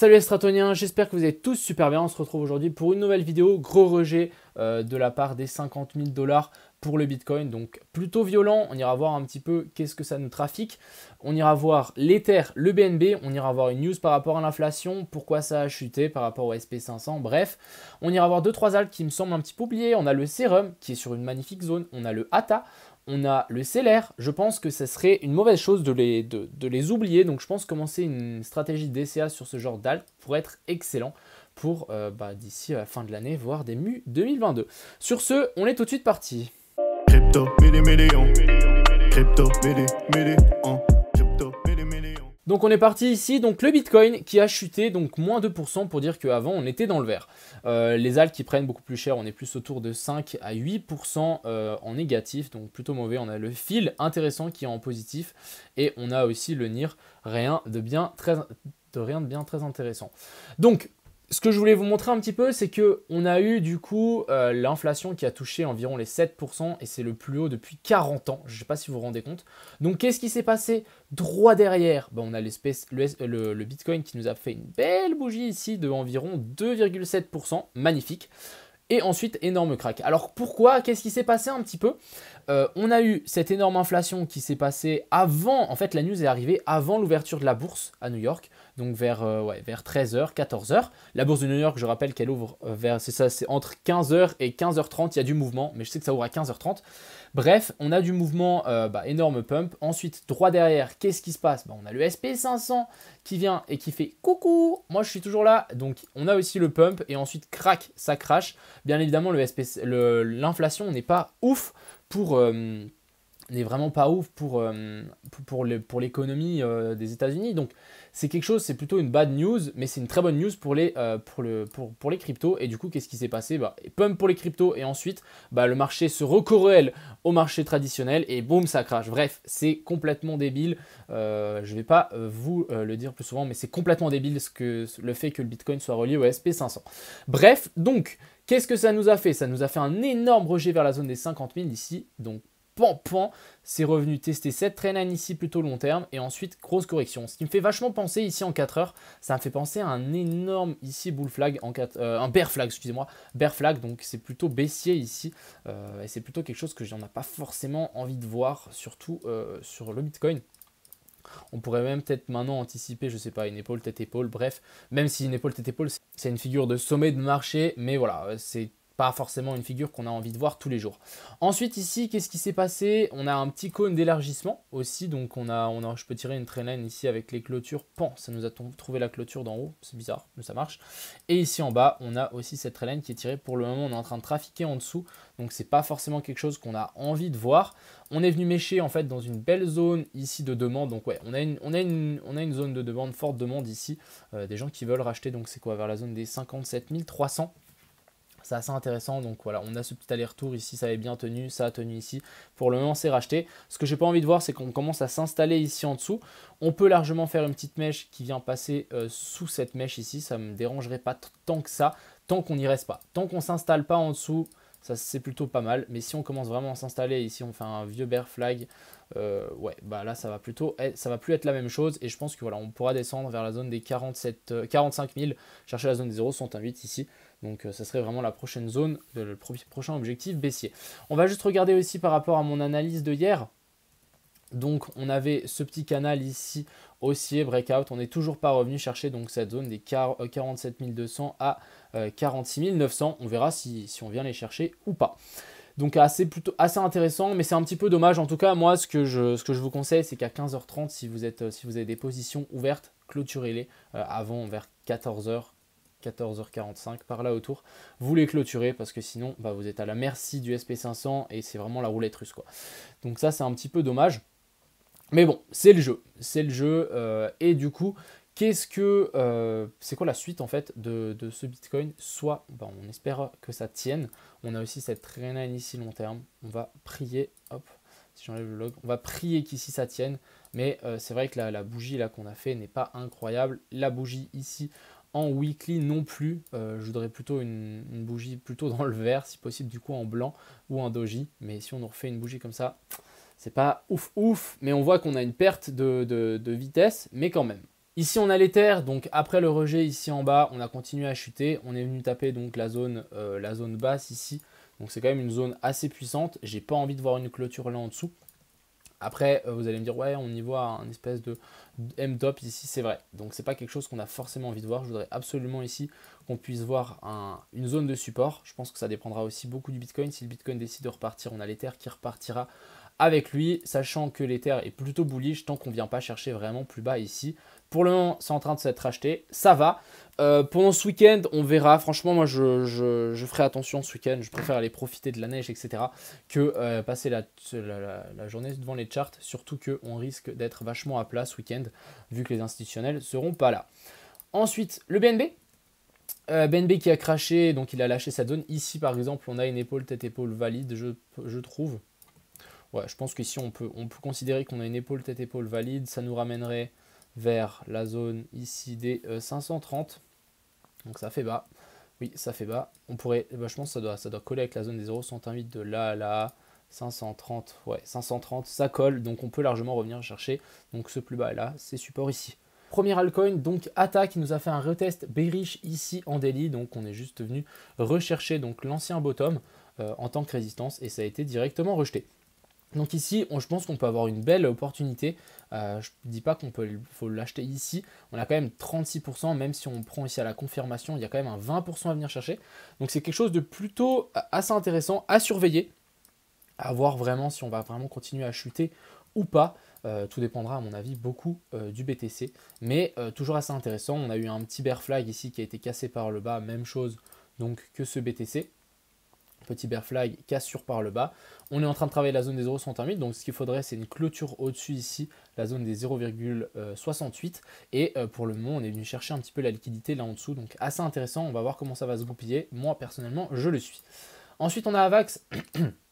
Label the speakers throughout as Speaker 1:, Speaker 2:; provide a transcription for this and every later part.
Speaker 1: Salut les j'espère que vous êtes tous super bien. On se retrouve aujourd'hui pour une nouvelle vidéo. Gros rejet euh, de la part des 50 000 dollars pour le Bitcoin. Donc plutôt violent. On ira voir un petit peu qu'est-ce que ça nous trafique. On ira voir l'Ether, le BNB. On ira voir une news par rapport à l'inflation. Pourquoi ça a chuté par rapport au SP500. Bref, on ira voir deux trois altes qui me semblent un petit peu oubliées. On a le Serum qui est sur une magnifique zone. On a le ATA on a le CLR. Je pense que ce serait une mauvaise chose de les, de, les oublier. Donc je pense commencer une stratégie DCA sur ce genre d'alt pourrait être excellent pour euh, bah, d'ici la fin de l'année, voire mu 2022. Sur ce, on est tout de suite parti. Crypto, Crypto, donc on est parti ici, donc le Bitcoin qui a chuté, donc moins 2% pour dire qu'avant on était dans le vert. Euh, les alts qui prennent beaucoup plus cher, on est plus autour de 5 à 8% euh, en négatif, donc plutôt mauvais. On a le fil intéressant qui est en positif. Et on a aussi le NIR, rien de bien très, de rien de bien très intéressant. Donc ce que je voulais vous montrer un petit peu, c'est que on a eu du coup euh, l'inflation qui a touché environ les 7% et c'est le plus haut depuis 40 ans. Je ne sais pas si vous vous rendez compte. Donc qu'est-ce qui s'est passé droit derrière? Ben, On a le, le, Bitcoin qui nous a fait une belle bougie ici de environ 2,7%. Magnifique. Et ensuite, énorme crack. Alors pourquoi? Qu'est-ce qui s'est passé un petit peu? Euh, On a eu cette énorme inflation qui s'est passée avant, en fait la news est arrivée avant l'ouverture de la bourse à New York donc vers, euh, ouais, vers 13h, 14h. La bourse de New York, je rappelle qu'elle ouvre euh, vers, c'est ça, c'est entre 15h et 15h30, il y a du mouvement, mais je sais que ça ouvre à 15h30. Bref, on a du mouvement, euh, bah, énorme pump. Ensuite, droit derrière, qu'est-ce qui se passe? Bah, On a le SP500 qui vient et qui fait coucou, moi je suis toujours là. Donc on a aussi le pump et ensuite crack, ça crash. Bien évidemment, l'inflation n'est pas ouf pour n'est vraiment pas ouf pour, euh, pour, l'économie euh, des États-Unis. Donc c'est quelque chose, c'est plutôt une bad news, mais c'est une très bonne news pour les, euh, pour le, pour, les cryptos. Et du coup, qu'est-ce qui s'est passé? Bah, Pump pour les cryptos et ensuite bah, le marché se recorrèle au marché traditionnel et boum, ça crache. Bref, c'est complètement débile. je ne vais pas vous le dire plus souvent, mais c'est complètement débile ce que, le fait que le Bitcoin soit relié au SP500. Bref, donc, qu'est-ce que ça nous a fait? Ça nous a fait un énorme rejet vers la zone des 50 000 ici. Donc pan c'est revenu tester cette traîne ici plutôt long terme et ensuite grosse correction. Ce qui me fait vachement penser ici en 4 heures, ça me fait penser à un énorme ici bull flag, en 4, euh, un bear flag, excusez-moi, bear flag, donc c'est plutôt baissier ici euh, et c'est plutôt quelque chose que j'en ai pas forcément envie de voir, surtout euh, sur le Bitcoin. On pourrait même peut-être maintenant anticiper, je sais pas, une épaule, tête, épaule, bref, même si une épaule, tête, épaule, c'est une figure de sommet de marché, mais voilà, c'est pas forcément une figure qu'on a envie de voir tous les jours. Ensuite ici, qu'est-ce qui s'est passé? On a un petit cône d'élargissement aussi, donc on a, on a, je peux tirer une traîne ici avec les clôtures. Pan, ça nous a trouvé la clôture d'en haut, c'est bizarre, mais ça marche. Et ici en bas, on a aussi cette traîne qui est tirée. Pour le moment, on est en train de trafiquer en dessous, donc c'est pas forcément quelque chose qu'on a envie de voir. On est venu mécher en fait dans une belle zone ici de demande, donc ouais, on a une, on a une, on a une zone de demande, forte demande ici, euh, des gens qui veulent racheter, donc c'est quoi, vers la zone des 57 300 c'est assez intéressant. Donc voilà, on a ce petit aller-retour ici, ça avait bien tenu, ça a tenu ici. Pour le moment, c'est racheté. Ce que j'ai pas envie de voir, c'est qu'on commence à s'installer ici en dessous. On peut largement faire une petite mèche qui vient passer euh, sous cette mèche ici. Ça me dérangerait pas tant que ça, tant qu'on n'y reste pas. Tant qu'on s'installe pas en dessous, ça c'est plutôt pas mal. Mais si on commence vraiment à s'installer ici, on fait un vieux bear flag. Euh, ouais, bah là ça va plutôt, ça va plus être la même chose et je pense que voilà, on pourra descendre vers la zone des 47, 45 000, chercher la zone des 0,68 ici. Donc euh, ça serait vraiment la prochaine zone, le prochain objectif baissier. On va juste regarder aussi par rapport à mon analyse de hier. Donc on avait ce petit canal ici haussier, breakout, on n'est toujours pas revenu chercher donc cette zone des 47 200 à 46 euh, 900. On verra si, on vient les chercher ou pas. Donc assez, plutôt, assez intéressant, mais c'est un petit peu dommage. En tout cas, moi, ce que je, ce que je vous conseille, c'est qu'à 15h30, si vous, êtes, si vous avez des positions ouvertes, clôturez-les euh, avant vers 14h, 14h45 par là autour, vous les clôturez parce que sinon bah, vous êtes à la merci du SP500 et c'est vraiment la roulette russe quoi. Donc ça c'est un petit peu dommage. Mais bon, c'est le jeu, c'est le jeu euh, et du coup, qu'est-ce que euh, c'est quoi la suite en fait de, ce Bitcoin? Soit, bah, on espère que ça tienne. On a aussi cette traîne ici long terme. On va prier, hop, si j'enlève le log, on va prier qu'ici ça tienne. Mais euh, c'est vrai que la, la bougie là qu'on a fait n'est pas incroyable. La bougie ici, en weekly non plus, euh, je voudrais plutôt une, bougie plutôt dans le vert, si possible du coup en blanc ou en doji. Mais si on nous refait une bougie comme ça, c'est pas ouf ouf, mais on voit qu'on a une perte de, vitesse, mais quand même. Ici, on a l'Ether, donc après le rejet ici en bas, on a continué à chuter. On est venu taper donc la zone, euh, la zone basse ici. Donc c'est quand même une zone assez puissante. J'ai pas envie de voir une clôture là en dessous. Après, euh, vous allez me dire, ouais, on y voit un espèce de M-top ici, c'est vrai. Donc, c'est pas quelque chose qu'on a forcément envie de voir. Je voudrais absolument ici qu'on puisse voir une zone de support. Je pense que ça dépendra aussi beaucoup du Bitcoin. Si le Bitcoin décide de repartir, on a l'Ether qui repartira avec lui, sachant que l'Ether est plutôt bullish tant qu'on ne vient pas chercher vraiment plus bas ici. Pour le moment, c'est en train de s'être acheté, ça va. Euh, pendant ce week-end, on verra. Franchement, moi, je, ferai attention ce week-end. Je préfère aller profiter de la neige, etc. que euh, passer la, journée devant les charts. Surtout qu'on risque d'être vachement à plat ce week-end, vu que les institutionnels seront pas là. Ensuite, le BNB. Euh, BNB qui a craché, donc il a lâché sa zone. Ici, par exemple, on a une épaule tête-épaule valide, je trouve. Ouais, je pense qu'ici, on peut, on peut considérer qu'on a une épaule tête-épaule valide. Ça nous ramènerait vers la zone ici des 530. Donc ça fait bas. Oui, ça fait bas. On pourrait, ben, je pense que ça doit, ça coller avec la zone des 0,108 de là à là. 530, ouais, 530, ça colle, donc on peut largement revenir chercher donc ce plus bas là, c'est support ici. Premier altcoin, donc ATA qui nous a fait un retest bearish ici en daily, donc on est juste venu rechercher l'ancien bottom euh, en tant que résistance et ça a été directement rejeté. Donc ici, je pense qu'on peut avoir une belle opportunité. Euh, je ne dis pas qu'on peut faut l'acheter ici. On a quand même 36%, même si on prend ici à la confirmation, il y a quand même un 20% à venir chercher. Donc c'est quelque chose de plutôt euh, assez intéressant à surveiller, à voir vraiment si on va vraiment continuer à chuter ou pas. Euh, tout dépendra à mon avis beaucoup du BTC. Mais toujours assez intéressant. On a eu un petit bear flag ici qui a été cassé par le bas. Même chose donc que ce BTC petit bear flag, cassure par le bas. On est en train de travailler la zone des 0,68, donc ce qu'il faudrait c'est une clôture au-dessus ici, la zone des 0,68. Et euh, pour le moment, on est venu chercher un petit peu la liquidité là en dessous, donc assez intéressant. On va voir comment ça va se goupiller. Moi personnellement, je le suis. Ensuite, on a Avax.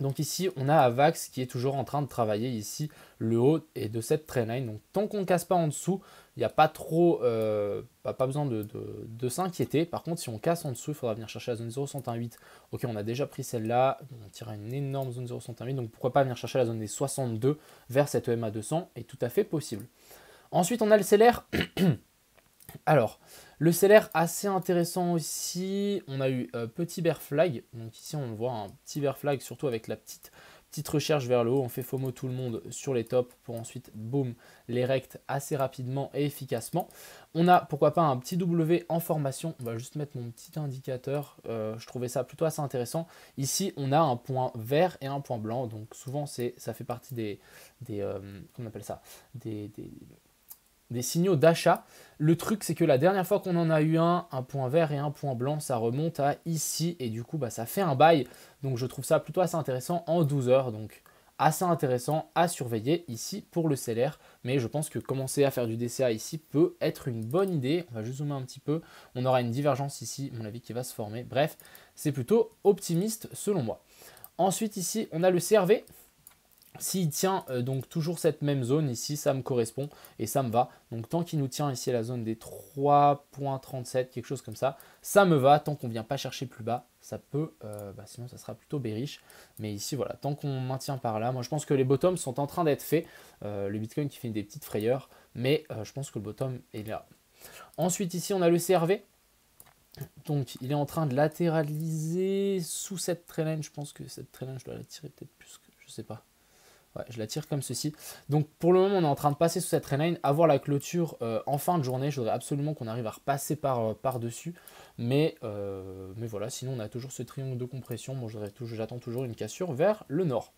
Speaker 1: Donc ici, on a Avax qui est toujours en train de travailler ici le haut et de cette trendline. Donc tant qu'on ne casse pas en dessous, il n'y a pas trop, euh, pas, besoin de, s'inquiéter. Par contre, si on casse en dessous, il faudra venir chercher la zone 0,108. Ok, on a déjà pris celle-là. On tire une énorme zone 0,108. Donc pourquoi pas venir chercher la zone des 62 vers cette EMA 200 est tout à fait possible. Ensuite, on a le CLR. Alors, le CLR assez intéressant aussi. On a eu euh, petit bear flag. Donc ici, on voit un petit bear flag, surtout avec la petite Petite recherche vers le haut, on fait FOMO tout le monde sur les tops pour ensuite, boum, les rects assez rapidement et efficacement. On a pourquoi pas un petit W en formation, on va juste mettre mon petit indicateur, euh, je trouvais ça plutôt assez intéressant. Ici, on a un point vert et un point blanc, donc souvent ça fait partie des, des euh, on appelle ça, des signaux d'achat. Le truc, c'est que la dernière fois qu'on en a eu un, un point vert et un point blanc, ça remonte à ici et du coup, bah, ça fait un bail. Donc, je trouve ça plutôt assez intéressant en 12 heures. Donc, assez intéressant à surveiller ici pour le CLR. Mais je pense que commencer à faire du DCA ici peut être une bonne idée. On va juste zoomer un petit peu. On aura une divergence ici, mon avis, qui va se former. Bref, c'est plutôt optimiste selon moi. Ensuite, ici, on a le CRV. S'il tient euh, donc toujours cette même zone ici, ça me correspond et ça me va. Donc tant qu'il nous tient ici à la zone des 3.37, quelque chose comme ça, ça me va. Tant qu'on ne vient pas chercher plus bas, ça peut, euh, bah, sinon ça sera plutôt bearish. Mais ici voilà, tant qu'on maintient par là, moi je pense que les bottoms sont en train d'être faits. Euh, le Bitcoin qui fait des petites frayeurs, mais je pense que le bottom est là. Ensuite ici on a le CRV. Donc il est en train de latéraliser sous cette traîne. Je pense que cette traîne, je dois la tirer peut-être plus que, je sais pas je la tire comme ceci. Donc pour le moment, on est en train de passer sous cette trendline. Avoir la clôture euh, en fin de journée, je voudrais absolument qu'on arrive à repasser euh, par dessus. Mais, euh, mais voilà, sinon on a toujours ce triangle de compression. Bon, j'attends toujours une cassure vers le nord.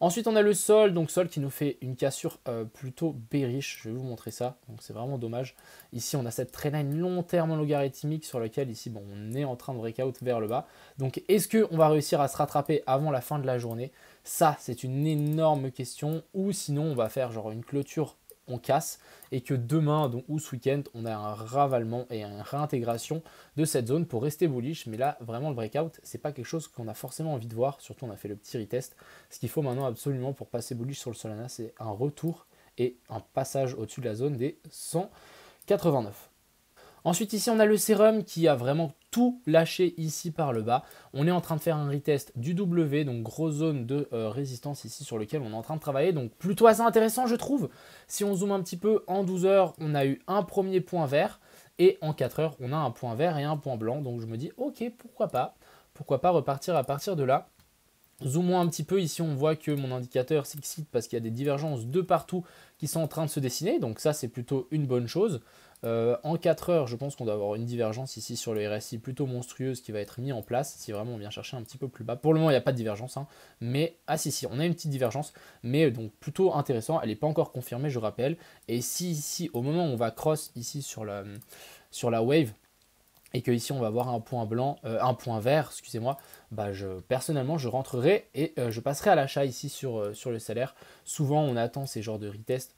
Speaker 1: Ensuite, on a le sol, donc sol qui nous fait une cassure plutôt bearish. Je vais vous montrer ça, donc c'est vraiment dommage. Ici, on a cette trendline long terme logarithmique sur laquelle ici, on est en train de breakout vers le bas. Donc, est-ce qu'on va réussir à se rattraper avant la fin de la journée? Ça, c'est une énorme question. Ou sinon, on va faire genre une clôture, on casse, et que demain donc, ou ce week-end, on a un ravalement et une réintégration de cette zone pour rester bullish. Mais là, vraiment, le breakout, c'est pas quelque chose qu'on a forcément envie de voir. Surtout, on a fait le petit retest. Ce qu'il faut maintenant absolument pour passer bullish sur le Solana, c'est un retour et un passage au-dessus de la zone des 189. Ensuite, ici, on a le sérum qui a vraiment tout lâcher ici par le bas. On est en train de faire un retest du W, donc grosse zone de euh, résistance ici sur lequel on est en train de travailler. Donc plutôt assez intéressant je trouve. Si on zoome un petit peu, en 12 heures, on a eu un premier point vert. Et en 4 heures, on a un point vert et un point blanc. Donc je me dis, ok, pourquoi pas Pourquoi pas repartir à partir de là Zoomons un petit peu, ici on voit que mon indicateur s'excite parce qu'il y a des divergences de partout qui sont en train de se dessiner, donc ça c'est plutôt une bonne chose. Euh, en 4 heures, je pense qu'on doit avoir une divergence ici sur le RSI plutôt monstrueuse qui va être mise en place si vraiment on vient chercher un petit peu plus bas. Pour le moment, il n'y a pas de divergence, hein, mais ah si, si, on a une petite divergence, mais euh, donc plutôt intéressant. Elle n'est pas encore confirmée, je rappelle. Et si ici, au moment où on va cross ici sur la, sur la wave, et que ici on va avoir un point blanc, euh, un point vert, excusez-moi, bah personnellement je rentrerai et je passerai à l'achat ici sur, sur le salaire. Souvent on attend ces genres de retest,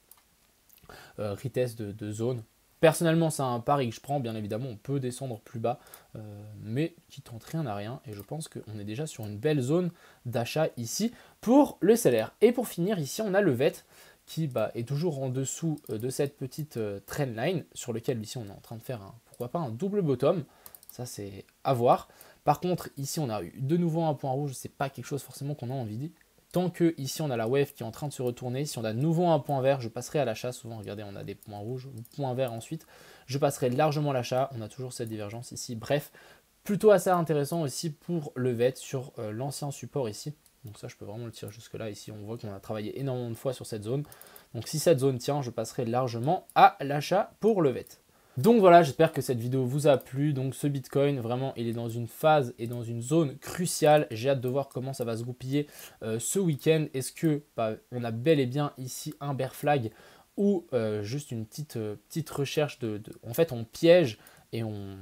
Speaker 1: retest de, de zone Personnellement, c'est un pari que je prends. Bien évidemment, on peut descendre plus bas, euh, mais qui tente rien à rien. Et je pense qu'on est déjà sur une belle zone d'achat ici pour le salaire. Et pour finir, ici, on a le VET qui bah, est toujours en dessous euh, de cette petite euh, trendline sur lequel ici on est en train de faire un, pourquoi pas un double bottom. Ça, c'est à voir. Par contre, ici, on a eu de nouveau un point rouge. C'est pas quelque chose forcément qu'on a envie Tant que ici on a la wave qui est en train de se retourner, si on a de nouveau un point vert, je passerai à l'achat. Souvent, regardez, on a des points rouges, points verts ensuite. Je passerai largement l'achat. On a toujours cette divergence ici. Bref, plutôt assez intéressant aussi pour le VET sur euh, l'ancien support ici. Donc ça, je peux vraiment le tirer jusque là. Ici, on voit qu'on a travaillé énormément de fois sur cette zone. Donc si cette zone tient, je passerai largement à l'achat pour le VET. Donc voilà, j'espère que cette vidéo vous a plu. Donc ce Bitcoin, vraiment, il est dans une phase et dans une zone cruciale. J'ai hâte de voir comment ça va se goupiller euh, ce week-end. Est-ce que bah, on a bel et bien ici un bear flag ou euh, juste une petite, euh, petite recherche de, En fait, on piège et on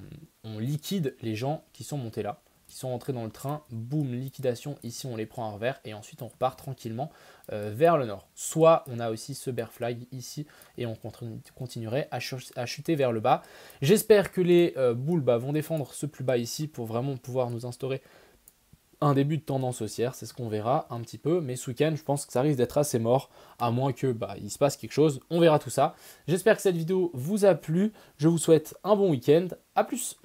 Speaker 1: liquide les gens qui sont montés là qui sont entrés dans le train, boum, liquidation, ici on les prend à revers et ensuite on repart tranquillement euh, vers le nord. Soit on a aussi ce bear flag ici et on continuerait à, chuter vers le bas. J'espère que les euh, boules bah, vont défendre ce plus bas ici pour vraiment pouvoir nous instaurer un début de tendance haussière, c'est ce qu'on verra un petit peu, mais week-end, je pense que ça risque d'être assez mort, à moins que bah, il se passe quelque chose, on verra tout ça. J'espère que cette vidéo vous a plu, je vous souhaite un bon week-end, à plus